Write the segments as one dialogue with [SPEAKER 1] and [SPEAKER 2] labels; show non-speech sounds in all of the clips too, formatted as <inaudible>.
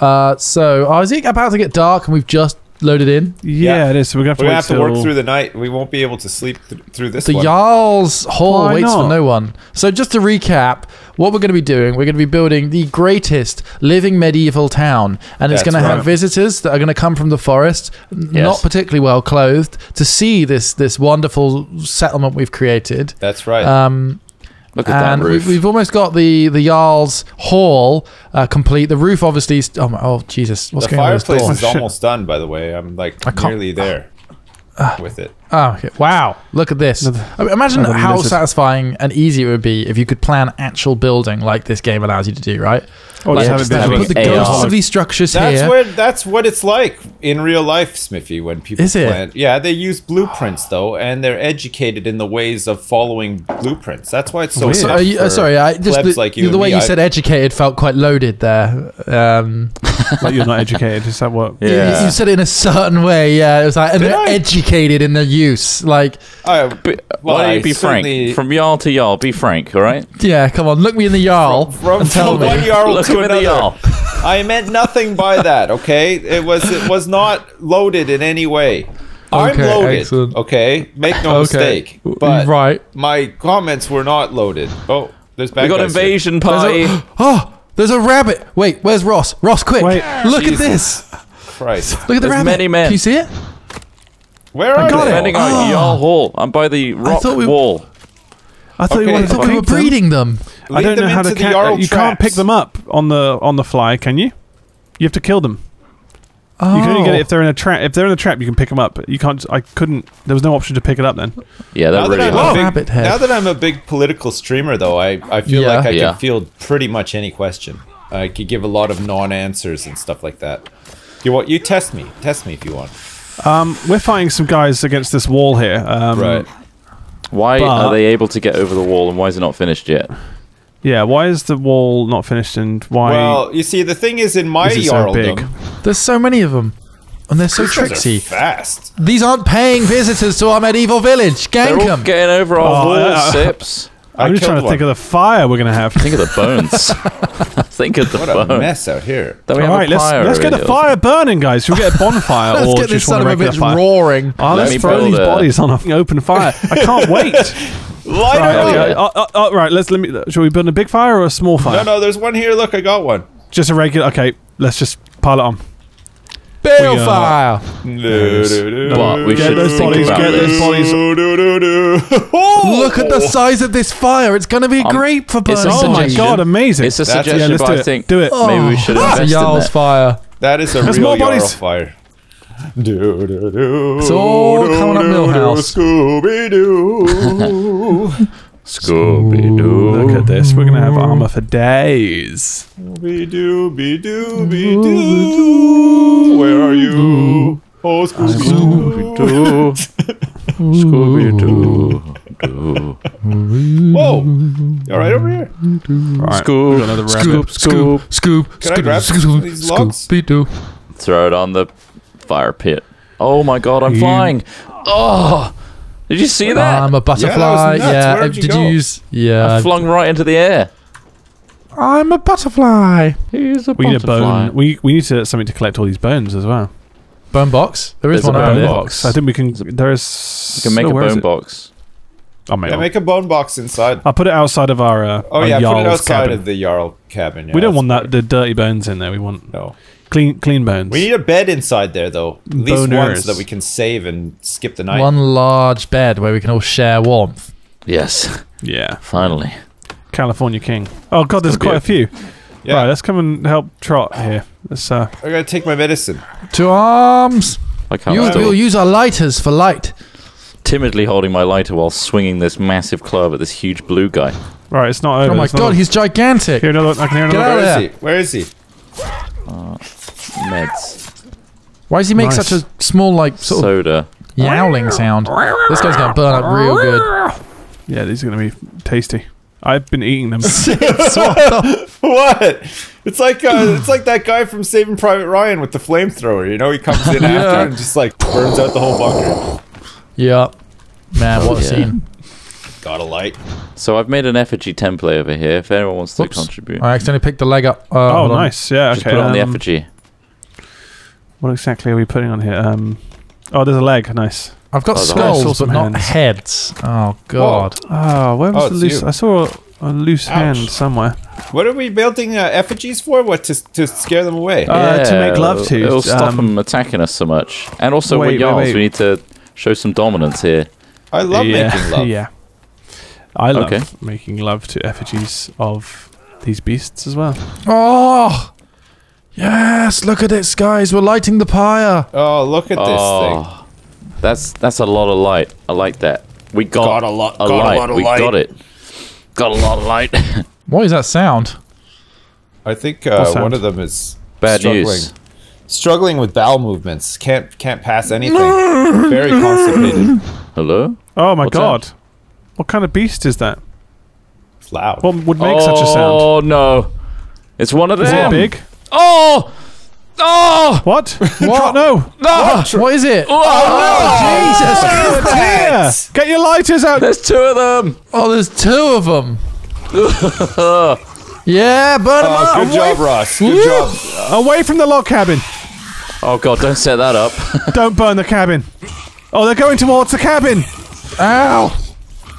[SPEAKER 1] Uh, so, oh, is it about to get dark and we've just loaded in?
[SPEAKER 2] Yeah,
[SPEAKER 3] Yeah.
[SPEAKER 2] it is. So we're gonna have to
[SPEAKER 3] We're
[SPEAKER 2] wait
[SPEAKER 3] gonna have to
[SPEAKER 2] till-
[SPEAKER 3] work through the night. We won't be able to sleep th- through this
[SPEAKER 1] The
[SPEAKER 3] one.
[SPEAKER 1] Jarl's Hall
[SPEAKER 2] Why
[SPEAKER 1] waits for
[SPEAKER 2] not?
[SPEAKER 1] no one. So, just to recap, what we're going to be doing, we're going to be building the greatest living medieval town. And it's
[SPEAKER 3] That's
[SPEAKER 1] going to have
[SPEAKER 3] right.
[SPEAKER 1] visitors that are going to come from the forest, n-
[SPEAKER 4] Yes.
[SPEAKER 1] not particularly well clothed, to see this, this wonderful settlement we've created.
[SPEAKER 3] That's right.
[SPEAKER 1] Um,
[SPEAKER 4] Look at
[SPEAKER 1] and
[SPEAKER 4] that roof.
[SPEAKER 1] we've, we've almost got the the Jarl's Hall uh, complete. The roof, obviously. St- oh, my, oh Jesus! What's
[SPEAKER 3] the
[SPEAKER 1] going on with this
[SPEAKER 3] fireplace is
[SPEAKER 2] Oh,
[SPEAKER 3] almost done, by the way. I'm like
[SPEAKER 1] I can't-
[SPEAKER 3] nearly there with it.
[SPEAKER 1] Oh, okay. wow! Look at this.
[SPEAKER 2] Another-
[SPEAKER 1] I mean, imagine
[SPEAKER 2] another
[SPEAKER 1] how
[SPEAKER 2] lizard.
[SPEAKER 1] satisfying and easy it would be if you could plan actual building like this game allows you to do. Right?
[SPEAKER 2] Or
[SPEAKER 1] Like,
[SPEAKER 2] just have it
[SPEAKER 1] just put the
[SPEAKER 4] AR.
[SPEAKER 1] ghosts of these structures
[SPEAKER 3] That's
[SPEAKER 1] here.
[SPEAKER 3] what that's what it's like in real life, Smithy. When people
[SPEAKER 1] Is it?
[SPEAKER 3] yeah, they use blueprints though, and they're educated in the ways of following blueprints. That's why it's so.
[SPEAKER 2] Weird.
[SPEAKER 3] tough
[SPEAKER 1] So, you- uh, sorry, I just the,
[SPEAKER 3] like you
[SPEAKER 1] the way
[SPEAKER 3] me.
[SPEAKER 1] you
[SPEAKER 3] I-
[SPEAKER 1] said educated felt quite loaded there. Um, <laughs>
[SPEAKER 2] like you're not educated. Is that what?
[SPEAKER 1] you-
[SPEAKER 4] Yeah.
[SPEAKER 1] you, said it in a certain way. Yeah, it was like and
[SPEAKER 3] Did
[SPEAKER 1] they're
[SPEAKER 3] I?
[SPEAKER 1] educated in their use. Like, oh,
[SPEAKER 3] I-
[SPEAKER 4] Be-
[SPEAKER 3] well,
[SPEAKER 4] why don't you be
[SPEAKER 3] certainly-
[SPEAKER 4] frank? From Jarl to Jarl, be frank, all right?
[SPEAKER 1] yeah, come on, look me in the Jarl
[SPEAKER 3] from,
[SPEAKER 1] and tell
[SPEAKER 3] from
[SPEAKER 1] me.
[SPEAKER 3] one Jarl
[SPEAKER 4] Look
[SPEAKER 3] to
[SPEAKER 4] him in the
[SPEAKER 3] another.
[SPEAKER 4] Jarl.
[SPEAKER 3] I meant nothing by that. Okay, it was it was not loaded in any way. I'm loaded.
[SPEAKER 1] excellent.
[SPEAKER 3] Okay, make no
[SPEAKER 1] Okay.
[SPEAKER 3] mistake. But
[SPEAKER 1] Right.
[SPEAKER 3] my comments were not loaded. Oh, there's bad
[SPEAKER 4] We got
[SPEAKER 3] guys here.
[SPEAKER 4] invasion
[SPEAKER 1] There's
[SPEAKER 4] party.
[SPEAKER 1] a, <gasps> oh, there's a rabbit. Wait, where's Ross? Ross, quick!
[SPEAKER 2] Wait.
[SPEAKER 1] Look
[SPEAKER 4] Jesus.
[SPEAKER 1] at this.
[SPEAKER 3] Christ,
[SPEAKER 1] Look at the
[SPEAKER 4] There's
[SPEAKER 1] rabbit.
[SPEAKER 4] many men.
[SPEAKER 1] Can you see it?
[SPEAKER 3] Where are
[SPEAKER 1] got
[SPEAKER 3] they?
[SPEAKER 1] it.
[SPEAKER 4] Defending
[SPEAKER 1] Oh. Ah.
[SPEAKER 4] our Jarl Hall. I'm um, by the rock
[SPEAKER 1] thought we-
[SPEAKER 4] wall.
[SPEAKER 2] I thought
[SPEAKER 3] Okay.
[SPEAKER 2] you wanted
[SPEAKER 1] I
[SPEAKER 2] to
[SPEAKER 1] thought we were
[SPEAKER 2] keep them.
[SPEAKER 1] breeding them.
[SPEAKER 2] I don't know how to.
[SPEAKER 3] into the
[SPEAKER 2] Ca- uh,
[SPEAKER 3] Jarl
[SPEAKER 2] you can't pick them up on the on the fly, can you? You have to kill them.
[SPEAKER 1] Oh.
[SPEAKER 2] You can only get it oh. if they're in a trap. If they're in a trap, you can pick them up. You can't. I couldn't. There was no option to pick it up then.
[SPEAKER 4] Yeah,
[SPEAKER 3] Now
[SPEAKER 4] they're
[SPEAKER 3] that,
[SPEAKER 4] really
[SPEAKER 3] I'm a big,
[SPEAKER 1] Rabbit head.
[SPEAKER 3] now that I'm a big political streamer, though, I, I feel
[SPEAKER 1] Yeah.
[SPEAKER 3] like I
[SPEAKER 4] Yeah.
[SPEAKER 3] can field pretty much any question. I could give a lot of non-answers and stuff like that. You want you test me, test me if you want.
[SPEAKER 2] Um, we're fighting some guys against this wall here. Um,
[SPEAKER 3] Right.
[SPEAKER 4] Why
[SPEAKER 2] But-
[SPEAKER 4] are they able to get over the wall and why is it not finished yet?
[SPEAKER 2] Yeah. Why is the wall not finished and why?
[SPEAKER 3] Well, you see, the thing is, in my
[SPEAKER 2] Is it so big?
[SPEAKER 1] There's so many of them. And they're so
[SPEAKER 3] these are
[SPEAKER 1] tricksy.
[SPEAKER 3] fast.
[SPEAKER 1] These aren't paying visitors to our medieval village.
[SPEAKER 4] They're
[SPEAKER 1] Gank
[SPEAKER 4] all
[SPEAKER 1] them.
[SPEAKER 4] getting over our
[SPEAKER 2] Oh,
[SPEAKER 4] walls,
[SPEAKER 2] yeah.
[SPEAKER 4] Sips.
[SPEAKER 2] I'm
[SPEAKER 3] I
[SPEAKER 2] just trying to
[SPEAKER 3] killed
[SPEAKER 2] think of the fire we're gonna have.
[SPEAKER 4] Think of the bones. <laughs> think of the
[SPEAKER 3] What a mess out here.
[SPEAKER 4] Then we
[SPEAKER 2] All
[SPEAKER 4] have
[SPEAKER 2] right,
[SPEAKER 4] a
[SPEAKER 2] let's
[SPEAKER 4] fire
[SPEAKER 2] let's get
[SPEAKER 4] over
[SPEAKER 2] a fire burning, guys. Should we get a bonfire <laughs>
[SPEAKER 1] Let's
[SPEAKER 2] or
[SPEAKER 1] get this
[SPEAKER 2] just
[SPEAKER 1] son
[SPEAKER 2] want
[SPEAKER 1] of
[SPEAKER 2] a
[SPEAKER 1] a bitch roaring.
[SPEAKER 2] Oh,
[SPEAKER 4] Let
[SPEAKER 2] let's
[SPEAKER 4] me
[SPEAKER 2] throw these
[SPEAKER 4] a-
[SPEAKER 2] bodies on an open fire. I <laughs> can't wait.
[SPEAKER 3] Light
[SPEAKER 2] Right,
[SPEAKER 3] it up.
[SPEAKER 2] okay. Oh, oh, oh, right, let's let me. Shall we build a big fire or a small fire?
[SPEAKER 3] No, no, there's one here. Look, I got one.
[SPEAKER 2] Just a regular. Okay, let's just pile it on.
[SPEAKER 1] Balefire.
[SPEAKER 4] What, we
[SPEAKER 2] Get
[SPEAKER 4] should
[SPEAKER 2] those
[SPEAKER 4] think
[SPEAKER 2] bodies,
[SPEAKER 4] about
[SPEAKER 2] get
[SPEAKER 4] this.
[SPEAKER 2] those bodies. <laughs>
[SPEAKER 1] Look at the size of this fire. It's going to be
[SPEAKER 4] Um,
[SPEAKER 1] great for
[SPEAKER 4] it's a
[SPEAKER 1] burning.
[SPEAKER 2] Oh my
[SPEAKER 4] suggestion.
[SPEAKER 2] god, amazing!
[SPEAKER 4] It's a
[SPEAKER 3] That's-
[SPEAKER 4] suggestion,
[SPEAKER 2] yeah, let's
[SPEAKER 4] but
[SPEAKER 2] do
[SPEAKER 4] I
[SPEAKER 2] it.
[SPEAKER 4] think
[SPEAKER 2] Do it.
[SPEAKER 4] maybe we should
[SPEAKER 1] It's a
[SPEAKER 4] invest in
[SPEAKER 1] Jarl's
[SPEAKER 4] that.
[SPEAKER 1] fire.
[SPEAKER 3] That is a
[SPEAKER 2] There's
[SPEAKER 3] real
[SPEAKER 2] more
[SPEAKER 3] Jarl
[SPEAKER 2] bodies.
[SPEAKER 3] fire. <laughs> Do, do, do,
[SPEAKER 1] It's all coming up Milhouse.
[SPEAKER 3] Scooby Doo. <laughs>
[SPEAKER 4] Scooby Doo.
[SPEAKER 2] Look at this. We're gonna have armor for days.
[SPEAKER 3] Scooby Dooby Dooby Doo. Where are you? Oh, Scooby Doo.
[SPEAKER 4] Scooby Doo. Doo.
[SPEAKER 3] Whoa! You all right over here?
[SPEAKER 2] Right,
[SPEAKER 4] Scoop,
[SPEAKER 2] we got another rabbit.
[SPEAKER 4] scoop, scoop.
[SPEAKER 1] Scoop.
[SPEAKER 3] Can I grab some of these logs?
[SPEAKER 1] Scooby-Doo.
[SPEAKER 4] Throw it on the fire pit. Oh my god, I'm
[SPEAKER 2] You-
[SPEAKER 4] flying. Oh, did you see that?
[SPEAKER 1] I'm a butterfly.
[SPEAKER 3] nuts.
[SPEAKER 1] Yeah.
[SPEAKER 3] Where did you
[SPEAKER 1] Did
[SPEAKER 3] go?
[SPEAKER 1] you use? Yeah.
[SPEAKER 4] I flung right into the air.
[SPEAKER 1] I'm a butterfly.
[SPEAKER 4] He's a
[SPEAKER 2] We need a
[SPEAKER 4] butterfly.
[SPEAKER 2] bone. We we need to something to collect all these bones as well.
[SPEAKER 1] Bone box. There is
[SPEAKER 4] There's
[SPEAKER 1] one
[SPEAKER 4] a bone
[SPEAKER 1] here.
[SPEAKER 4] box.
[SPEAKER 2] I think we can. There is.
[SPEAKER 4] You can make
[SPEAKER 2] oh,
[SPEAKER 4] a bone
[SPEAKER 2] it?
[SPEAKER 4] box.
[SPEAKER 2] Oh, mate.
[SPEAKER 3] Yeah, make a bone box inside.
[SPEAKER 2] I'll put it outside of our. Uh,
[SPEAKER 3] Oh
[SPEAKER 2] our
[SPEAKER 3] yeah, put it outside
[SPEAKER 2] cabin.
[SPEAKER 3] of the Jarl cabin. yeah,
[SPEAKER 2] we don't want that
[SPEAKER 3] fine.
[SPEAKER 2] the dirty bones in there. We want
[SPEAKER 3] No.
[SPEAKER 2] Clean clean bones.
[SPEAKER 3] We need a bed inside there though. At least one so that we can save and skip the night.
[SPEAKER 1] One large bed where we can all share warmth.
[SPEAKER 4] Yes,
[SPEAKER 2] yeah,
[SPEAKER 4] finally.
[SPEAKER 2] California King. Oh god, there's quite a
[SPEAKER 4] a-
[SPEAKER 2] few.
[SPEAKER 3] Yeah.
[SPEAKER 2] Right, let's come and help Trott here. Let's uh,
[SPEAKER 3] I gotta take my medicine.
[SPEAKER 1] To arms.
[SPEAKER 4] I can't
[SPEAKER 1] You,
[SPEAKER 4] stop
[SPEAKER 1] we'll use our lighters for light.
[SPEAKER 4] timidly holding my lighter while swinging this massive club at this huge blue guy.
[SPEAKER 2] right. It's not over.
[SPEAKER 1] Oh my
[SPEAKER 2] It's
[SPEAKER 1] god,
[SPEAKER 2] over.
[SPEAKER 1] he's gigantic.
[SPEAKER 2] Here, another. I can hear
[SPEAKER 1] Get
[SPEAKER 2] another.
[SPEAKER 1] out
[SPEAKER 3] Where
[SPEAKER 1] of there.
[SPEAKER 3] he? Where is he?
[SPEAKER 4] Meds,
[SPEAKER 1] Why does he make
[SPEAKER 2] Nice.
[SPEAKER 1] such a small, like, sort of
[SPEAKER 4] soda.
[SPEAKER 1] yowling sound? This guy's gonna burn up real good.
[SPEAKER 2] Yeah, these are gonna be tasty. I've been eating them. <laughs> <laughs>
[SPEAKER 3] What? It's like uh, it's like that guy from Saving Private Ryan with the flamethrower. You know, he comes in
[SPEAKER 1] Yeah.
[SPEAKER 3] after and just like burns out the whole bunker.
[SPEAKER 1] Yeah. Man, what a
[SPEAKER 4] Yeah.
[SPEAKER 1] scene.
[SPEAKER 3] Got a light.
[SPEAKER 4] So I've made an effigy template over here. If anyone wants to
[SPEAKER 1] Whoops.
[SPEAKER 4] contribute,
[SPEAKER 1] I accidentally picked the leg up. Uh,
[SPEAKER 2] Oh, nice. Yeah.
[SPEAKER 4] just
[SPEAKER 2] Okay.
[SPEAKER 4] put it on the
[SPEAKER 2] um,
[SPEAKER 4] effigy.
[SPEAKER 2] What exactly are we putting on here? Um. Oh, there's a leg. Nice.
[SPEAKER 1] I've got
[SPEAKER 4] Oh, the-
[SPEAKER 1] skulls,
[SPEAKER 2] I
[SPEAKER 1] but
[SPEAKER 2] some
[SPEAKER 1] not
[SPEAKER 2] hands.
[SPEAKER 1] heads. Oh god.
[SPEAKER 2] Oh, where was
[SPEAKER 3] Oh,
[SPEAKER 2] the loose?
[SPEAKER 3] you.
[SPEAKER 2] I saw a, a loose
[SPEAKER 3] Ouch.
[SPEAKER 2] hand somewhere.
[SPEAKER 3] What are we building uh, effigies for? What to to scare them away?
[SPEAKER 2] Uh, to make love to,
[SPEAKER 4] It'll stop
[SPEAKER 2] um,
[SPEAKER 4] them attacking us so much. And also,
[SPEAKER 2] wait,
[SPEAKER 4] we're
[SPEAKER 2] wait, wait.
[SPEAKER 4] We need to show some dominance here.
[SPEAKER 3] I love
[SPEAKER 2] yeah.
[SPEAKER 3] making love. <laughs>
[SPEAKER 2] yeah. I love
[SPEAKER 4] Okay.
[SPEAKER 2] making love to effigies of these beasts as well.
[SPEAKER 1] Oh. Yes, look at this, guys. We're lighting the pyre.
[SPEAKER 3] Oh, look at this thing.
[SPEAKER 4] Oh, that's that's a lot of light. I like that. We got,
[SPEAKER 3] Got a lot-
[SPEAKER 4] A
[SPEAKER 3] got a
[SPEAKER 4] light.
[SPEAKER 3] lot of
[SPEAKER 4] we
[SPEAKER 3] light.
[SPEAKER 4] got it. Got a lot of light. <laughs>
[SPEAKER 1] What is that sound?
[SPEAKER 3] I think uh,
[SPEAKER 2] sound?
[SPEAKER 3] one of them is
[SPEAKER 4] Bad
[SPEAKER 3] struggling.
[SPEAKER 4] news.
[SPEAKER 3] Struggling with bowel movements. Can't can't pass anything. Very constipated.
[SPEAKER 4] Hello.
[SPEAKER 2] Oh my
[SPEAKER 4] What's
[SPEAKER 2] god! What kind of beast is that?
[SPEAKER 3] It's loud.
[SPEAKER 2] What would make such a sound?
[SPEAKER 4] Oh no! It's one of them.
[SPEAKER 2] Is it big?
[SPEAKER 4] Oh! Oh!
[SPEAKER 2] What? <laughs>
[SPEAKER 1] What?
[SPEAKER 2] no!
[SPEAKER 1] Ah, what is it?
[SPEAKER 4] Oh,
[SPEAKER 1] Jesus!
[SPEAKER 2] Yeah. Get your lighters out!
[SPEAKER 4] There's two of them.
[SPEAKER 1] Oh, there's two of them. <laughs> yeah, burn them
[SPEAKER 3] Oh,
[SPEAKER 1] up.
[SPEAKER 3] good job, Ross. Good
[SPEAKER 1] Woo.
[SPEAKER 3] job.
[SPEAKER 2] Away from the log cabin!
[SPEAKER 4] Oh god! Don't set that up. <laughs>
[SPEAKER 2] Don't burn the cabin! Oh, they're going towards the cabin!
[SPEAKER 1] Ow!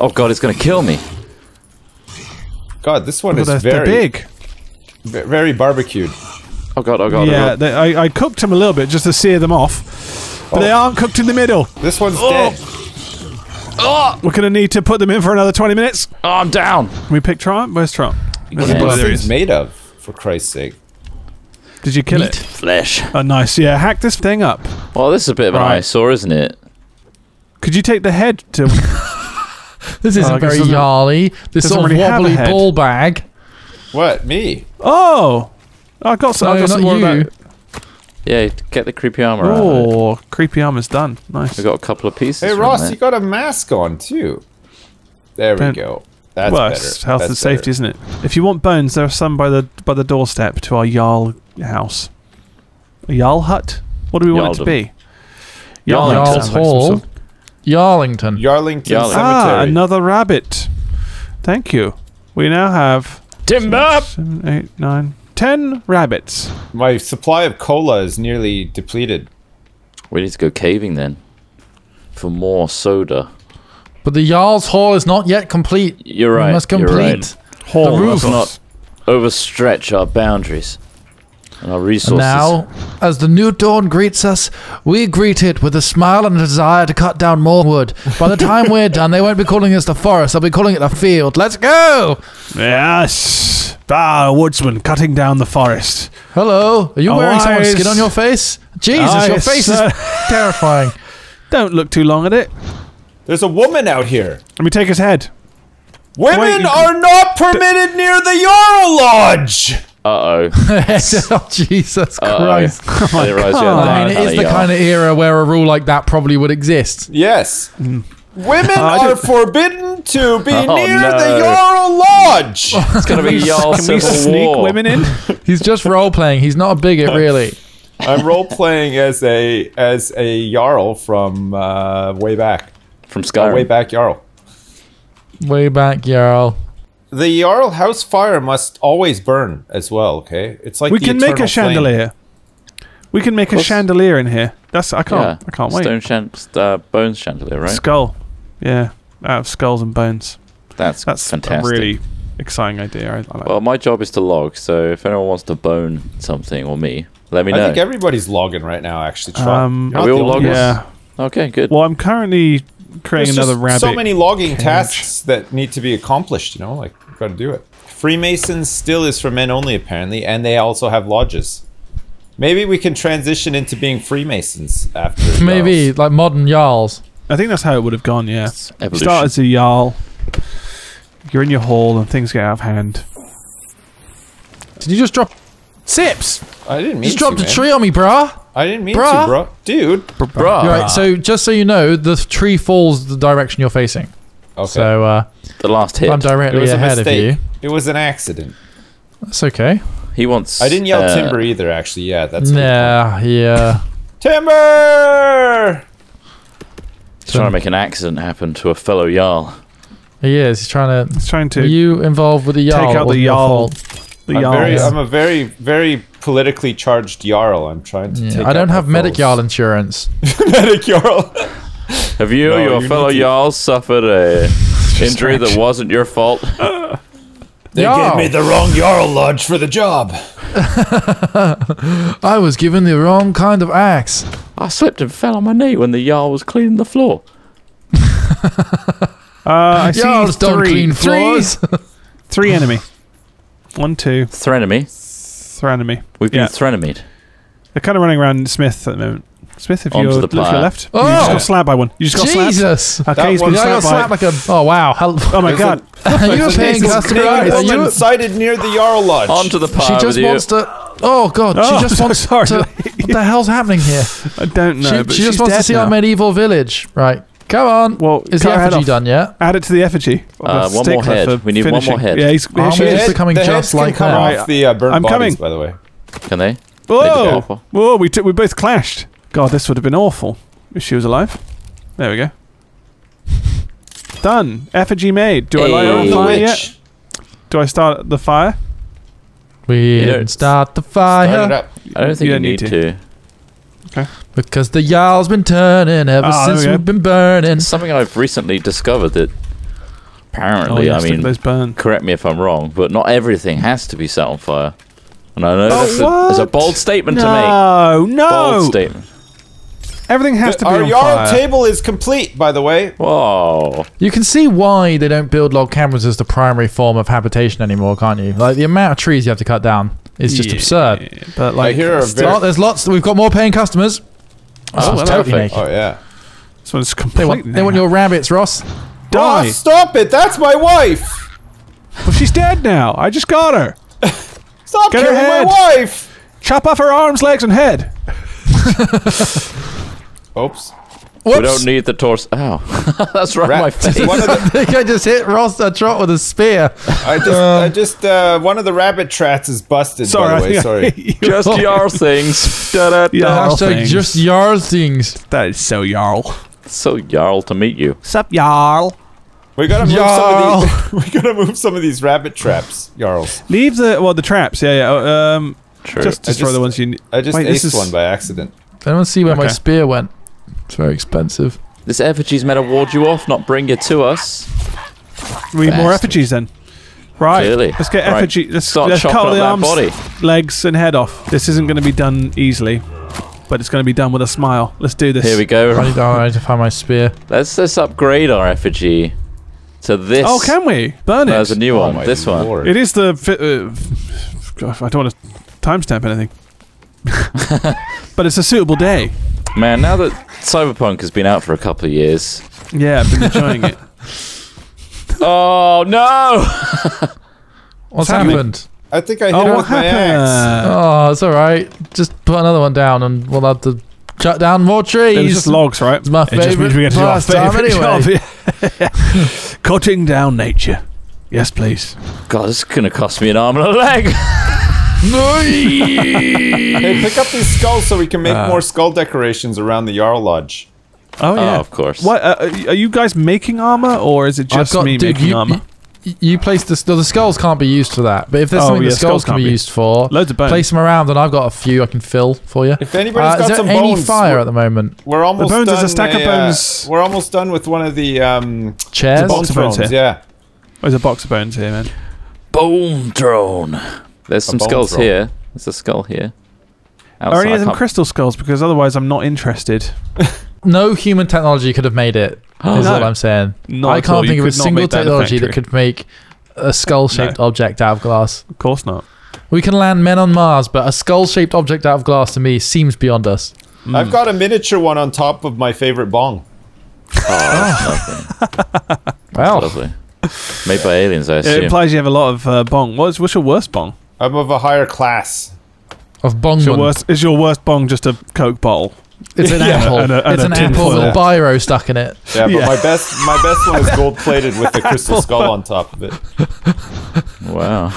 [SPEAKER 4] Oh god! It's gonna kill me.
[SPEAKER 3] God, this one
[SPEAKER 2] But
[SPEAKER 3] is
[SPEAKER 2] they're,
[SPEAKER 3] very
[SPEAKER 2] they're big.
[SPEAKER 3] very barbecued.
[SPEAKER 4] Oh god! Oh god! oh,
[SPEAKER 2] yeah,
[SPEAKER 4] God.
[SPEAKER 2] they, I, I cooked them a little bit just to sear them off. But they oh. aren't cooked in the middle.
[SPEAKER 3] This one's oh. dead. Oh.
[SPEAKER 2] We're going to need to put them in for another 20 minutes.
[SPEAKER 4] Oh, I'm down.
[SPEAKER 2] Can we pick Trump? Where's Trump? There's
[SPEAKER 3] What
[SPEAKER 2] a
[SPEAKER 3] are these
[SPEAKER 2] there he
[SPEAKER 3] things
[SPEAKER 2] is.
[SPEAKER 3] made of? For Christ's sake.
[SPEAKER 2] Did you kill
[SPEAKER 1] Meat.
[SPEAKER 2] it?
[SPEAKER 4] Flesh.
[SPEAKER 2] Oh, nice. Yeah, hack this thing up.
[SPEAKER 4] Well, this is a bit of an
[SPEAKER 2] Right.
[SPEAKER 4] eyesore, isn't it?
[SPEAKER 2] Could you take the head to... <laughs>
[SPEAKER 1] This isn't
[SPEAKER 2] guess
[SPEAKER 1] very
[SPEAKER 2] doesn't-
[SPEAKER 1] yarly. This sort of
[SPEAKER 2] really a
[SPEAKER 1] wobbly ball bag.
[SPEAKER 3] What? Me?
[SPEAKER 2] oh! I got some, I
[SPEAKER 1] No,
[SPEAKER 2] got some
[SPEAKER 1] not
[SPEAKER 2] more of
[SPEAKER 1] you.
[SPEAKER 2] that.
[SPEAKER 4] Yeah. Get the creepy armor. out.
[SPEAKER 2] Oh, creepy armor's done. Nice.
[SPEAKER 4] We got a couple of pieces.
[SPEAKER 3] Hey, Ross, you got a mask on too. There we
[SPEAKER 2] Don't-
[SPEAKER 3] go. That's
[SPEAKER 2] well,
[SPEAKER 3] better.
[SPEAKER 2] it's health
[SPEAKER 3] That's
[SPEAKER 2] and safety,
[SPEAKER 3] better.
[SPEAKER 2] isn't it? If you want bones, there are some by the by the doorstep to our Jarl house. A Jarl hut? What do we want it to be?
[SPEAKER 4] Jarl
[SPEAKER 2] hut
[SPEAKER 1] Jarl's
[SPEAKER 2] sounds like some
[SPEAKER 1] Hall.
[SPEAKER 2] sort-
[SPEAKER 1] Yarlington.
[SPEAKER 3] Yarlington
[SPEAKER 4] Yarling.
[SPEAKER 2] Ah, another rabbit. Thank you. We now have
[SPEAKER 4] Timber.
[SPEAKER 2] seven, eight, nine, ten rabbits.
[SPEAKER 3] My supply of cola is nearly depleted.
[SPEAKER 4] We need to go caving then. For more soda.
[SPEAKER 1] But the Jarl's Hall is not yet complete.
[SPEAKER 4] You're right.
[SPEAKER 1] We must
[SPEAKER 4] you're
[SPEAKER 1] complete
[SPEAKER 4] right.
[SPEAKER 2] Hall.
[SPEAKER 1] the roof.
[SPEAKER 4] Let's not overstretch our boundaries and our
[SPEAKER 1] And now, as the new dawn greets us, we greet it with a smile and a desire to cut down more wood. By the time we're <laughs> done, they won't be calling this the forest, they'll be calling it the field. Let's go!
[SPEAKER 2] Yes. Ah, a woodsman cutting down the forest.
[SPEAKER 1] Hello, are you
[SPEAKER 2] Oh,
[SPEAKER 1] wearing someone's skin on your face? Jesus, your
[SPEAKER 2] Eyes,
[SPEAKER 1] face is <laughs> terrifying.
[SPEAKER 2] Don't look too long at it.
[SPEAKER 3] There's a woman out here.
[SPEAKER 2] Let me take his head.
[SPEAKER 3] Women
[SPEAKER 2] Wait,
[SPEAKER 3] are not permitted near the Yarl Lodge.
[SPEAKER 4] Uh oh. <laughs>
[SPEAKER 1] oh, Jesus Christ.
[SPEAKER 4] I didn't realise
[SPEAKER 2] God.
[SPEAKER 1] I mean, it
[SPEAKER 4] kind
[SPEAKER 1] is
[SPEAKER 4] of
[SPEAKER 1] the kind of era where a rule like that probably would exist.
[SPEAKER 3] Yes. Women <laughs>
[SPEAKER 2] I
[SPEAKER 3] are forbidden to be <laughs>
[SPEAKER 4] Oh,
[SPEAKER 3] near
[SPEAKER 4] no.
[SPEAKER 3] the Yarl Lodge.
[SPEAKER 4] It's gonna be Jarl
[SPEAKER 2] Can we sneak
[SPEAKER 4] War.
[SPEAKER 2] women in?
[SPEAKER 1] He's just role playing. He's not a bigot, really.
[SPEAKER 3] I'm role playing as a as a Jarl from uh, way back.
[SPEAKER 4] from
[SPEAKER 3] Uh,
[SPEAKER 4] Skyrim.
[SPEAKER 3] way back Jarl.
[SPEAKER 1] Way back, Jarl.
[SPEAKER 3] The Jarl house fire must always burn as well. Okay, it's like
[SPEAKER 2] we
[SPEAKER 3] the
[SPEAKER 2] can make
[SPEAKER 3] eternal
[SPEAKER 2] a
[SPEAKER 3] flame.
[SPEAKER 2] chandelier. We can make a chandelier in here. That's I can't.
[SPEAKER 4] Yeah.
[SPEAKER 2] I can't wait.
[SPEAKER 4] Stone chan- uh, bones chandelier, right?
[SPEAKER 2] Skull. Yeah, out of skulls and bones.
[SPEAKER 4] That's
[SPEAKER 2] That's
[SPEAKER 4] fantastic.
[SPEAKER 2] a really exciting idea. I, I like.
[SPEAKER 4] Well, my job is to log, so if anyone wants to bone something or me, let me know.
[SPEAKER 3] I think everybody's logging right now. Actually, Trott.
[SPEAKER 2] Um,
[SPEAKER 3] You're
[SPEAKER 4] we all
[SPEAKER 3] logging?
[SPEAKER 2] yeah.
[SPEAKER 4] okay, good.
[SPEAKER 2] Well, I'm currently creating
[SPEAKER 3] There's
[SPEAKER 2] another
[SPEAKER 3] just
[SPEAKER 2] rabbit.
[SPEAKER 3] So many logging
[SPEAKER 2] cage.
[SPEAKER 3] tasks that need to be accomplished. You know, like you've got to do it. Freemasons still is for men only, apparently, and they also have lodges. Maybe we can transition into being Freemasons after.
[SPEAKER 1] Maybe
[SPEAKER 3] Jarls.
[SPEAKER 1] like modern Jarls.
[SPEAKER 2] I think that's how it would have gone. Yeah.
[SPEAKER 4] It's
[SPEAKER 2] You
[SPEAKER 4] evolution.
[SPEAKER 2] start as a jarl. You're in your hall and things get out of hand.
[SPEAKER 1] Did you just drop Sips?
[SPEAKER 3] I didn't mean
[SPEAKER 1] You just
[SPEAKER 3] to.
[SPEAKER 1] dropped a
[SPEAKER 3] man.
[SPEAKER 1] tree on me, bruh.
[SPEAKER 3] I didn't mean
[SPEAKER 1] Bruh.
[SPEAKER 3] to, bro. Dude.
[SPEAKER 4] Bruh.
[SPEAKER 1] You're right. So just so you know, the tree falls the direction you're facing.
[SPEAKER 3] Okay.
[SPEAKER 1] So uh,
[SPEAKER 4] the last hit.
[SPEAKER 1] I'm
[SPEAKER 3] it
[SPEAKER 1] directly
[SPEAKER 3] was a
[SPEAKER 1] ahead of
[SPEAKER 3] mistake.
[SPEAKER 1] you.
[SPEAKER 3] It was an accident.
[SPEAKER 1] That's okay.
[SPEAKER 4] He wants.
[SPEAKER 3] I didn't yell
[SPEAKER 4] uh,
[SPEAKER 3] timber either. Actually, yeah, that's
[SPEAKER 1] Nah, yeah.
[SPEAKER 3] timber.
[SPEAKER 4] He's trying to make an accident happen to a fellow Jarl.
[SPEAKER 1] He is. He's trying to.
[SPEAKER 2] He's trying
[SPEAKER 1] Were
[SPEAKER 2] to
[SPEAKER 1] you involved with the Jarl?
[SPEAKER 2] take out the
[SPEAKER 1] Wasn't
[SPEAKER 2] Jarl. the
[SPEAKER 3] I'm,
[SPEAKER 2] Jarl.
[SPEAKER 3] very,
[SPEAKER 1] yeah.
[SPEAKER 3] I'm a very, very politically charged Jarl. I'm trying to
[SPEAKER 1] Yeah,
[SPEAKER 3] take
[SPEAKER 1] I don't have medic
[SPEAKER 3] foes.
[SPEAKER 1] Jarl <laughs> insurance.
[SPEAKER 3] medic Jarl.
[SPEAKER 4] Have you
[SPEAKER 3] No,
[SPEAKER 4] your
[SPEAKER 3] you
[SPEAKER 4] fellow
[SPEAKER 3] need to-
[SPEAKER 4] Jarl suffered a <laughs> injury that wasn't your fault? <laughs>
[SPEAKER 3] They
[SPEAKER 1] Jarl.
[SPEAKER 3] gave me the wrong Jarl lodge for the job.
[SPEAKER 1] I was given the wrong kind of axe.
[SPEAKER 4] I slipped and fell on my knee when the Jarl was cleaning the floor.
[SPEAKER 2] Uh, I see
[SPEAKER 1] don't
[SPEAKER 2] three.
[SPEAKER 1] clean floors.
[SPEAKER 2] Three enemy. One, two, three enemy.
[SPEAKER 4] We've been
[SPEAKER 2] Yeah.
[SPEAKER 4] threnemied.
[SPEAKER 2] They're kind of running around Smith at the moment. Smith, if you're look to your
[SPEAKER 4] pyre.
[SPEAKER 2] left, you
[SPEAKER 1] Oh!
[SPEAKER 2] just got slapped by one. You just got slapped.
[SPEAKER 1] Jesus!
[SPEAKER 2] Okay,
[SPEAKER 3] That
[SPEAKER 2] he's
[SPEAKER 3] one-
[SPEAKER 2] been
[SPEAKER 1] Yeah, I got
[SPEAKER 2] slapped by.
[SPEAKER 1] slapped like a. Oh wow! Hell, <laughs>
[SPEAKER 2] Oh my god! <laughs>
[SPEAKER 1] are you a
[SPEAKER 3] There's
[SPEAKER 1] paying
[SPEAKER 3] this
[SPEAKER 1] customer?
[SPEAKER 3] naked
[SPEAKER 1] Are you?
[SPEAKER 3] woman
[SPEAKER 1] a-
[SPEAKER 3] sighted near the Jarl lodge.
[SPEAKER 4] Onto the pyre
[SPEAKER 1] She
[SPEAKER 4] with
[SPEAKER 1] just
[SPEAKER 4] you.
[SPEAKER 1] wants to. Oh god!
[SPEAKER 2] Oh,
[SPEAKER 1] she just
[SPEAKER 2] so <laughs>
[SPEAKER 1] wants
[SPEAKER 2] sorry.
[SPEAKER 1] to. What the hell's happening here?
[SPEAKER 2] I don't know,
[SPEAKER 1] she
[SPEAKER 2] but
[SPEAKER 1] she just
[SPEAKER 2] she's
[SPEAKER 1] wants to see
[SPEAKER 2] now.
[SPEAKER 1] our medieval village. Right. Come on.
[SPEAKER 2] Well,
[SPEAKER 1] Is the
[SPEAKER 2] cut her head
[SPEAKER 1] effigy done yet?
[SPEAKER 2] Add it to the effigy.
[SPEAKER 4] Uh, one more head. We need one more head.
[SPEAKER 2] Yeah, he's,
[SPEAKER 1] Our
[SPEAKER 2] here
[SPEAKER 1] head
[SPEAKER 2] is.
[SPEAKER 1] is becoming
[SPEAKER 3] the
[SPEAKER 1] just like
[SPEAKER 3] can come
[SPEAKER 1] that.
[SPEAKER 3] off the uh, burnt
[SPEAKER 2] I'm
[SPEAKER 3] bodies,
[SPEAKER 2] coming.
[SPEAKER 3] by the way.
[SPEAKER 4] Can they?
[SPEAKER 2] Whoa!
[SPEAKER 4] careful.
[SPEAKER 2] Whoa! We t- we both clashed. God, this would have been awful if she was alive. There we go. Done. Effigy made. Do I light on
[SPEAKER 3] The
[SPEAKER 2] fire
[SPEAKER 3] witch.
[SPEAKER 2] yet? Do I start the fire?
[SPEAKER 1] We
[SPEAKER 4] You
[SPEAKER 1] didn't
[SPEAKER 4] don't-
[SPEAKER 1] start the
[SPEAKER 3] Start it
[SPEAKER 1] fire
[SPEAKER 3] up.
[SPEAKER 4] I don't think
[SPEAKER 2] You
[SPEAKER 4] you,
[SPEAKER 2] don't
[SPEAKER 4] need
[SPEAKER 2] need
[SPEAKER 4] to.
[SPEAKER 1] Because the Jarl's been turning ever
[SPEAKER 2] Ah, there
[SPEAKER 1] since
[SPEAKER 2] we go.
[SPEAKER 1] we've been burning.
[SPEAKER 4] It's something I've recently discovered that apparently,
[SPEAKER 2] oh,
[SPEAKER 4] I
[SPEAKER 2] yes, look
[SPEAKER 4] mean,
[SPEAKER 2] those burn.
[SPEAKER 4] correct me if I'm wrong, but not everything has to be set on fire. And I know
[SPEAKER 2] Oh,
[SPEAKER 4] that's, a, that's a
[SPEAKER 2] what?
[SPEAKER 4] bold statement to
[SPEAKER 2] No,
[SPEAKER 4] make.
[SPEAKER 2] no.
[SPEAKER 4] Bold statement.
[SPEAKER 2] Everything has to be
[SPEAKER 3] Our
[SPEAKER 2] on
[SPEAKER 3] Jarl
[SPEAKER 2] fire.
[SPEAKER 3] table is complete, by the way.
[SPEAKER 4] Whoa.
[SPEAKER 1] You can see why they don't build log cabins as the primary form of habitation anymore, can't you? Like the amount of trees you have to cut down is just
[SPEAKER 2] Yeah,
[SPEAKER 1] absurd.
[SPEAKER 2] But like,
[SPEAKER 3] hear a
[SPEAKER 2] it's-
[SPEAKER 3] very-
[SPEAKER 1] Oh, there's lots. We've got more paying customers.
[SPEAKER 4] Oh,
[SPEAKER 1] Sounds totally
[SPEAKER 4] oh,
[SPEAKER 1] naked.
[SPEAKER 3] Oh yeah.
[SPEAKER 2] this one's
[SPEAKER 1] They want, they want your rabbits, Ross.
[SPEAKER 2] die.
[SPEAKER 3] Oh, stop it! That's my wife.
[SPEAKER 2] Well, she's dead now. I just got her. <laughs>
[SPEAKER 3] Stop
[SPEAKER 2] Get her
[SPEAKER 3] killing
[SPEAKER 2] head.
[SPEAKER 3] my wife.
[SPEAKER 2] Chop off her arms, legs, and head. <laughs>
[SPEAKER 3] Oops.
[SPEAKER 1] Whoops.
[SPEAKER 4] We don't need the torso. Oh, <laughs> that's right on my
[SPEAKER 3] Rat-
[SPEAKER 4] face.
[SPEAKER 3] one of
[SPEAKER 1] I think I just hit Ross a trot with a spear.
[SPEAKER 3] I just, I just, uh, one of the rabbit traps is busted.
[SPEAKER 2] Sorry,
[SPEAKER 3] by the way, sorry. <laughs>
[SPEAKER 4] Just your things.
[SPEAKER 2] Yeah.
[SPEAKER 1] Hashtag
[SPEAKER 2] things.
[SPEAKER 1] just Jarl things.
[SPEAKER 2] That is so yarl.
[SPEAKER 4] So yarl to meet you.
[SPEAKER 2] Sup, yarl.
[SPEAKER 3] We gotta move
[SPEAKER 1] Jarl.
[SPEAKER 3] some of these. <laughs> we gotta move some of these rabbit traps, Jarls.
[SPEAKER 2] Leave the well the traps. Yeah, yeah. uh, Um,
[SPEAKER 4] True.
[SPEAKER 2] just
[SPEAKER 3] I
[SPEAKER 2] destroy
[SPEAKER 3] just-
[SPEAKER 2] the ones you. need.
[SPEAKER 3] I just
[SPEAKER 2] Wait, this is-
[SPEAKER 3] one by accident.
[SPEAKER 1] I don't see where my spear went. It's very expensive.
[SPEAKER 4] this effigy's meant to ward you off, not bring you to us.
[SPEAKER 2] We need more effigies then. Right.
[SPEAKER 4] Clearly.
[SPEAKER 2] Let's get
[SPEAKER 4] Right.
[SPEAKER 2] effigy. Let's,
[SPEAKER 4] Start
[SPEAKER 2] let's
[SPEAKER 4] chopping
[SPEAKER 2] cut
[SPEAKER 4] up
[SPEAKER 2] the
[SPEAKER 4] that
[SPEAKER 2] arms,
[SPEAKER 4] body.
[SPEAKER 2] legs, and head off. This isn't going to be done easily, but it's going to be done with a smile. Let's do this.
[SPEAKER 4] Here we go.
[SPEAKER 1] need, I need to find my spear.
[SPEAKER 4] Let's just upgrade our effigy to this.
[SPEAKER 2] Oh, can we burn it?
[SPEAKER 4] There's a new
[SPEAKER 3] Oh
[SPEAKER 4] one.
[SPEAKER 3] my
[SPEAKER 4] This one.
[SPEAKER 2] It is the. Fi- uh, I don't want to timestamp anything. <laughs> but it's a suitable day.
[SPEAKER 4] Man, now that Cyberpunk has been out for a couple of years.
[SPEAKER 2] Yeah, I've been enjoying it. <laughs>
[SPEAKER 4] Oh no! <laughs>
[SPEAKER 1] What's
[SPEAKER 2] happening?
[SPEAKER 1] happened?
[SPEAKER 3] I think I oh, hit
[SPEAKER 2] oh,
[SPEAKER 3] her
[SPEAKER 2] what
[SPEAKER 3] with my axe.
[SPEAKER 1] Oh, it's all right. Just put another one down, and we'll have to cut down more
[SPEAKER 2] It was
[SPEAKER 1] trees.
[SPEAKER 2] just logs, right?
[SPEAKER 1] It's my
[SPEAKER 2] It just means
[SPEAKER 1] favourite
[SPEAKER 2] we get to do our
[SPEAKER 1] pastime
[SPEAKER 2] favourite
[SPEAKER 1] anyway.
[SPEAKER 2] job. <laughs> Cutting down nature. Yes, please.
[SPEAKER 4] God, this is gonna cost me an arm and a leg.
[SPEAKER 3] Hey, pick up these skulls so we can make
[SPEAKER 2] Uh.
[SPEAKER 3] more skull decorations around the Jarl Lodge.
[SPEAKER 2] Oh yeah.
[SPEAKER 4] Oh, of course.
[SPEAKER 2] What uh, are you guys making armor, or is it just
[SPEAKER 1] got-
[SPEAKER 2] me
[SPEAKER 1] dude,
[SPEAKER 2] making
[SPEAKER 1] you,
[SPEAKER 2] armor?
[SPEAKER 1] You, you place the, the skulls can't be used for that, but if there's
[SPEAKER 2] Oh,
[SPEAKER 1] something
[SPEAKER 2] yeah,
[SPEAKER 1] the skulls
[SPEAKER 2] skulls
[SPEAKER 1] can be
[SPEAKER 2] be.
[SPEAKER 1] used for,
[SPEAKER 2] Loads of bones.
[SPEAKER 1] place them around, and I've got a few I can fill for you.
[SPEAKER 3] If anybody's
[SPEAKER 1] Uh,
[SPEAKER 3] got
[SPEAKER 1] is there
[SPEAKER 3] some
[SPEAKER 1] any
[SPEAKER 3] bones,
[SPEAKER 1] fire at the moment?
[SPEAKER 3] we're almost
[SPEAKER 2] bones is
[SPEAKER 3] done.
[SPEAKER 2] a stack of
[SPEAKER 3] uh, we're almost done with one of the um,
[SPEAKER 1] Chairs?
[SPEAKER 3] bone
[SPEAKER 2] box of bones
[SPEAKER 3] thrones.
[SPEAKER 2] here.
[SPEAKER 3] Yeah.
[SPEAKER 2] There's a box of bones here, man.
[SPEAKER 4] Bone throne. There's some skulls
[SPEAKER 3] throne.
[SPEAKER 4] here. There's a skull here.
[SPEAKER 2] Are any
[SPEAKER 4] Outside,
[SPEAKER 2] of them
[SPEAKER 4] I can't-
[SPEAKER 2] crystal skulls? Because otherwise, I'm not interested. <laughs>
[SPEAKER 1] No human technology could have made it. <gasps> Is
[SPEAKER 2] No.
[SPEAKER 1] all I'm saying.
[SPEAKER 2] Not
[SPEAKER 1] I can't think of a single
[SPEAKER 2] that
[SPEAKER 1] technology that could make a skull-shaped object out of glass.
[SPEAKER 2] Of course not.
[SPEAKER 1] We can land men on Mars, but a skull-shaped object out of glass to me seems beyond us.
[SPEAKER 2] Hmm.
[SPEAKER 3] I've got a miniature one on top of my favorite bong. <laughs> <laughs>
[SPEAKER 1] Well,
[SPEAKER 4] Lovely. Made by aliens, I assume.
[SPEAKER 2] It implies you have a lot of uh, bong. What's what's your worst bong?
[SPEAKER 3] I'm of a higher class.
[SPEAKER 1] of
[SPEAKER 2] Is your
[SPEAKER 1] Bongman.
[SPEAKER 2] worst is your worst bong just a coke bottle?
[SPEAKER 1] It's an
[SPEAKER 3] Yeah,
[SPEAKER 1] apple.
[SPEAKER 2] and a- and
[SPEAKER 1] it's an
[SPEAKER 2] tin
[SPEAKER 1] apple with a biro stuck in it.
[SPEAKER 3] Yeah, but
[SPEAKER 2] Yeah.
[SPEAKER 3] my best my best one is gold plated with the crystal <laughs> skull on top of it.
[SPEAKER 4] Wow.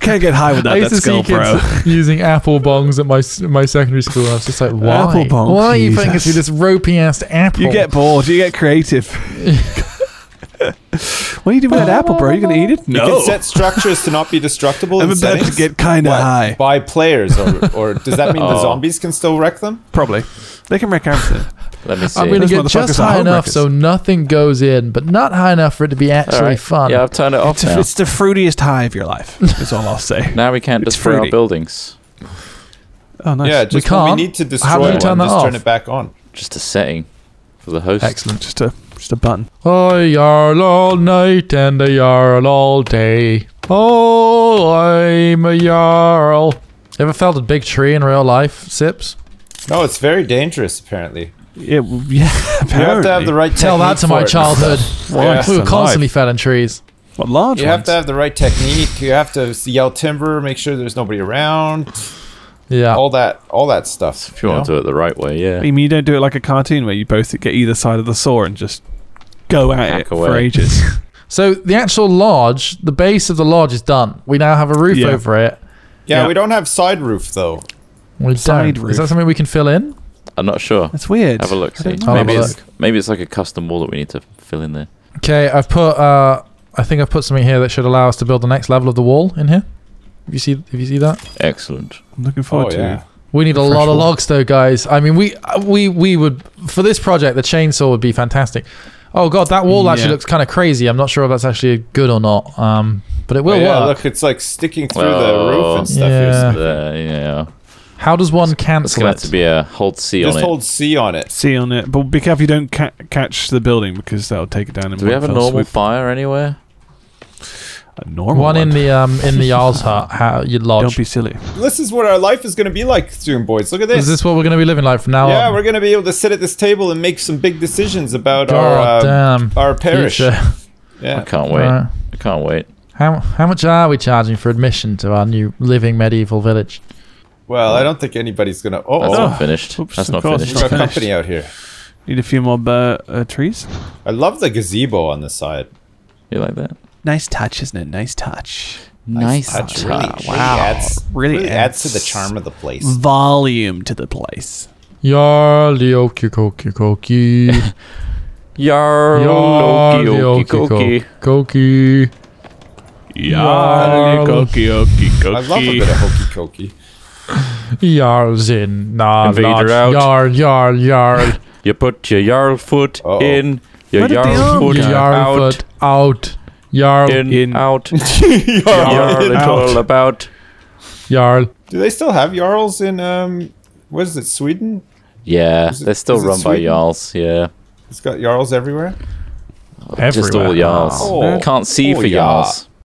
[SPEAKER 2] Can't get high with
[SPEAKER 1] I
[SPEAKER 2] that,
[SPEAKER 1] used
[SPEAKER 2] that
[SPEAKER 1] to see
[SPEAKER 2] bro.
[SPEAKER 1] kids <laughs> using apple bongs at my my secondary school. I was just like, why?
[SPEAKER 2] Apple bong,
[SPEAKER 1] Why are you
[SPEAKER 2] Jesus.
[SPEAKER 1] putting us through this ropey ass apple?
[SPEAKER 2] You get bored. You get creative. <laughs> What are you doing with that apple, bro? Are You gonna eat it? No.
[SPEAKER 3] You can set structures to not be destructible <laughs>
[SPEAKER 2] I'm
[SPEAKER 3] in
[SPEAKER 2] about to get kinda high.
[SPEAKER 3] By players, or, or does that mean the <laughs>
[SPEAKER 4] Oh.
[SPEAKER 3] zombies can still wreck them?
[SPEAKER 2] Probably. They can wreck everything.
[SPEAKER 4] Let me see.
[SPEAKER 1] I'm going to
[SPEAKER 2] Those
[SPEAKER 1] get just high enough
[SPEAKER 2] homewreckers.
[SPEAKER 1] so nothing goes in, but not high enough for it to be actually
[SPEAKER 4] right.
[SPEAKER 1] fun.
[SPEAKER 4] Yeah, I've turned it off
[SPEAKER 2] It's,
[SPEAKER 4] now.
[SPEAKER 2] it's the fruitiest high of your life. Is all I'll say.
[SPEAKER 4] Now we can't
[SPEAKER 2] It's
[SPEAKER 4] destroy our buildings.
[SPEAKER 2] Oh, nice.
[SPEAKER 3] Yeah, just we
[SPEAKER 1] can't.
[SPEAKER 3] we need to
[SPEAKER 1] How
[SPEAKER 3] destroy
[SPEAKER 1] do you
[SPEAKER 3] one,
[SPEAKER 1] turn that
[SPEAKER 3] just turn it back on.
[SPEAKER 4] Just a setting for the host.
[SPEAKER 1] Excellent.
[SPEAKER 2] Just a just a button.
[SPEAKER 1] I yarl all night and I yarl all day. Oh, I'm a yarl. Ever felt a big tree in real life, Sips?
[SPEAKER 3] No, it's very dangerous. Apparently,
[SPEAKER 2] Yeah, w- <laughs> yeah.
[SPEAKER 3] you have to have the right.
[SPEAKER 1] Tell that to my
[SPEAKER 3] it.
[SPEAKER 1] childhood. <laughs>
[SPEAKER 3] Yeah.
[SPEAKER 1] We were
[SPEAKER 2] alive.
[SPEAKER 1] constantly fed in trees.
[SPEAKER 2] What large
[SPEAKER 3] You have to have the right technique. You have to yell timber, make sure there's nobody around.
[SPEAKER 1] Yeah.
[SPEAKER 3] All that, all that stuff.
[SPEAKER 4] If you want to do it the right way, yeah.
[SPEAKER 2] I mean, you don't do it like a cartoon where you both get either side of the saw and just go at
[SPEAKER 4] Hack
[SPEAKER 2] it for ages. <laughs>
[SPEAKER 1] So the actual lodge, the base of the lodge is done. We now have a roof
[SPEAKER 2] Yeah.
[SPEAKER 1] over it.
[SPEAKER 3] Yeah,
[SPEAKER 2] Yeah.
[SPEAKER 3] we don't have side roof though.
[SPEAKER 1] We
[SPEAKER 2] Side
[SPEAKER 1] don't.
[SPEAKER 2] roof.
[SPEAKER 1] Is that something we can fill in?
[SPEAKER 4] I'm not sure.
[SPEAKER 2] That's weird.
[SPEAKER 4] Have a look. See.
[SPEAKER 2] don't know.
[SPEAKER 1] I'll
[SPEAKER 4] Maybe
[SPEAKER 1] have a
[SPEAKER 4] it's maybe it's like a custom wall that we need to fill in there.
[SPEAKER 1] Okay, I've put. Uh, I think I've put something here that should allow us to build the next level of the wall in here. If you see, if you see that,
[SPEAKER 4] Excellent.
[SPEAKER 2] I'm looking
[SPEAKER 3] Oh
[SPEAKER 2] forward to
[SPEAKER 3] yeah.
[SPEAKER 2] it.
[SPEAKER 1] we need a
[SPEAKER 2] Fresh
[SPEAKER 1] lot of logs, though, guys. I mean, we uh, we we would for this project, the chainsaw would be fantastic. Oh god, that wall actually looks kind of crazy. I'm not sure if that's actually good or not. Um, but it will
[SPEAKER 3] Oh, yeah,
[SPEAKER 1] work.
[SPEAKER 3] look, it's like sticking through the
[SPEAKER 4] Oh,
[SPEAKER 3] roof and stuff.
[SPEAKER 1] yeah.
[SPEAKER 3] Here's-
[SPEAKER 4] Uh, yeah.
[SPEAKER 1] How does one
[SPEAKER 4] It's
[SPEAKER 1] cancel
[SPEAKER 4] gonna
[SPEAKER 1] it?
[SPEAKER 4] have to be a hold C
[SPEAKER 3] Just
[SPEAKER 4] on it.
[SPEAKER 3] Just hold C on it.
[SPEAKER 2] C on it, but be careful you don't ca- catch the building because that'll take it down. In
[SPEAKER 4] Do we have a normal
[SPEAKER 2] swoop.
[SPEAKER 4] fire anywhere?
[SPEAKER 2] A normal
[SPEAKER 1] one in the um in the Jarl's hut. How you
[SPEAKER 2] Don't be silly.
[SPEAKER 3] This is what our life is going to be like soon, boys. Look at this.
[SPEAKER 1] Is this what we're going to be living like from now
[SPEAKER 3] yeah,
[SPEAKER 1] on?
[SPEAKER 3] we're going to be able to sit at this table and make some big decisions about
[SPEAKER 1] God
[SPEAKER 3] our uh,
[SPEAKER 1] damn.
[SPEAKER 3] our parish.
[SPEAKER 1] Future. <laughs>
[SPEAKER 4] I can't wait.
[SPEAKER 1] Right.
[SPEAKER 4] I can't wait.
[SPEAKER 1] How how much are we charging for admission to our new living medieval village?
[SPEAKER 3] Well, I don't think anybody's going to. Oh,
[SPEAKER 4] That's
[SPEAKER 3] oh.
[SPEAKER 4] not finished.
[SPEAKER 2] Oops,
[SPEAKER 4] That's not
[SPEAKER 2] course.
[SPEAKER 3] we've
[SPEAKER 4] finished.
[SPEAKER 3] got
[SPEAKER 2] Finished.
[SPEAKER 3] company out here.
[SPEAKER 2] Need a few more uh, uh, trees.
[SPEAKER 3] I love the gazebo on the side.
[SPEAKER 4] You like that?
[SPEAKER 2] Nice touch, isn't it? Nice touch.
[SPEAKER 4] Nice.
[SPEAKER 3] touch.
[SPEAKER 4] touch.
[SPEAKER 3] Really,
[SPEAKER 2] Wow.
[SPEAKER 3] really adds,
[SPEAKER 2] Really
[SPEAKER 3] really, adds to the charm of the place.
[SPEAKER 2] Volume to the place.
[SPEAKER 1] Yarly okie kokie kokie. <laughs>
[SPEAKER 4] Yarl,
[SPEAKER 1] Yarly
[SPEAKER 4] okie, okie,
[SPEAKER 1] okie
[SPEAKER 4] kokie.
[SPEAKER 1] kokie. Yarl.
[SPEAKER 3] I love a bit of hokey cokey. <laughs>
[SPEAKER 1] Yarls in. Nah,
[SPEAKER 4] Invader
[SPEAKER 1] lodge.
[SPEAKER 4] out.
[SPEAKER 1] Yarl, yarl, yarl. <laughs>
[SPEAKER 4] You put your Jarl foot
[SPEAKER 3] Uh-oh.
[SPEAKER 4] in, your
[SPEAKER 2] Put it
[SPEAKER 4] Jarl foot.
[SPEAKER 1] Yarl
[SPEAKER 4] out,
[SPEAKER 1] foot out. Yarl,
[SPEAKER 4] in,
[SPEAKER 2] In.
[SPEAKER 4] out. <laughs>
[SPEAKER 3] Jarl.
[SPEAKER 4] Jarl it all about.
[SPEAKER 1] yarl.
[SPEAKER 3] Do they still have Jarls in, um, what is it, Sweden?
[SPEAKER 4] Yeah,
[SPEAKER 3] it-
[SPEAKER 4] they're still run by
[SPEAKER 3] Sweden?
[SPEAKER 4] Jarls. Yeah,
[SPEAKER 3] It's got Jarls everywhere?
[SPEAKER 4] just all
[SPEAKER 1] Everywhere.
[SPEAKER 4] Jarls.
[SPEAKER 3] Oh.
[SPEAKER 4] Can't see
[SPEAKER 3] Oh,
[SPEAKER 4] for
[SPEAKER 3] yeah.
[SPEAKER 4] Jarls.